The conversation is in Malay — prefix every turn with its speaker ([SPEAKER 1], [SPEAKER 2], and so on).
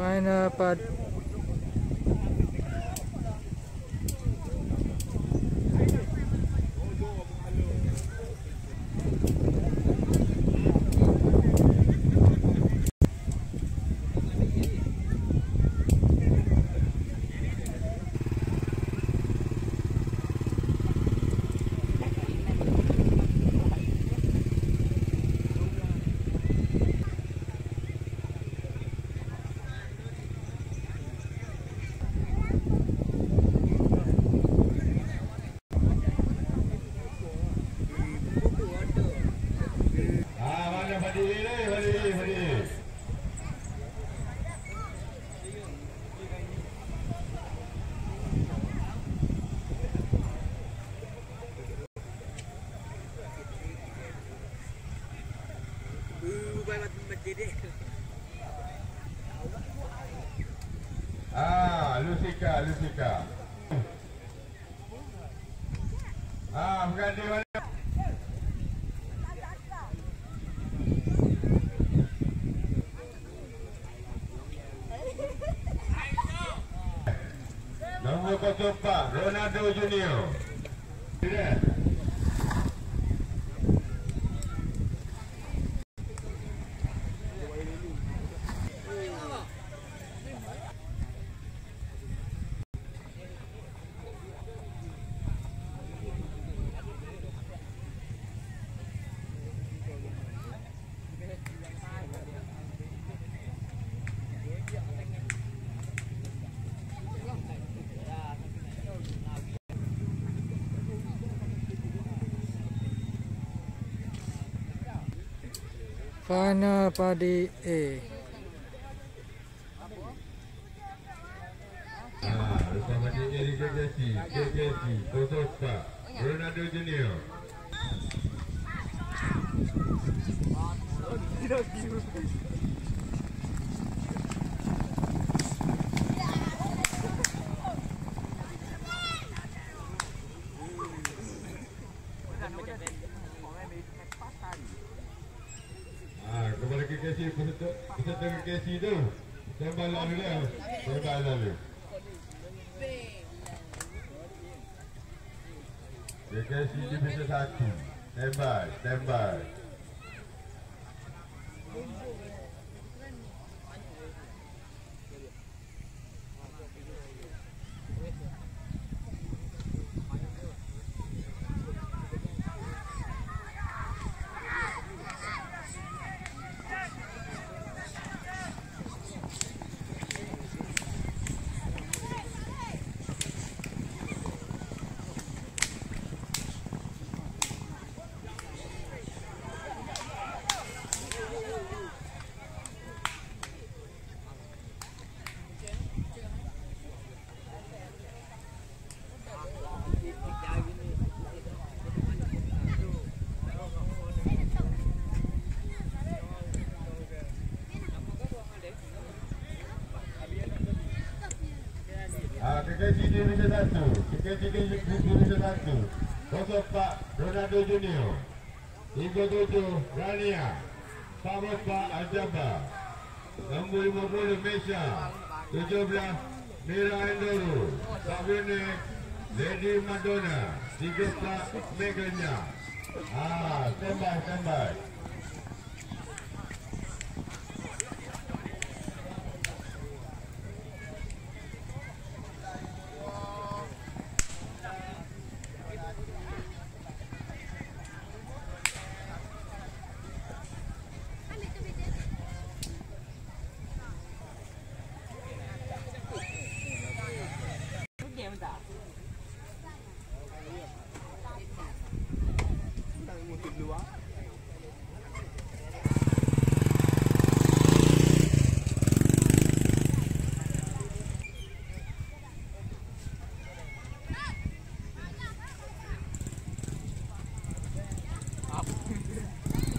[SPEAKER 1] Fine, uh, pod. Ah, Lusika, Lusika. Ah, berganti mana? Nombor 04, Ronaldo Junior. Tidak.
[SPEAKER 2] Final party A.
[SPEAKER 1] Ah, bersama dengan Liga Jasi, KKC, 04, Ronaldo Junior. Ah, kita tengok Casey tu. Satu. KKC divisi satu. KKC divisi satu. 04 Ronaldo Junior. 37 Rania. 44 Aljaba. Nombor 50 Mesha. 17 Mira Endoro. Sabine Lady Madonna. 34 Meganya. Ah, standby, standby. はい。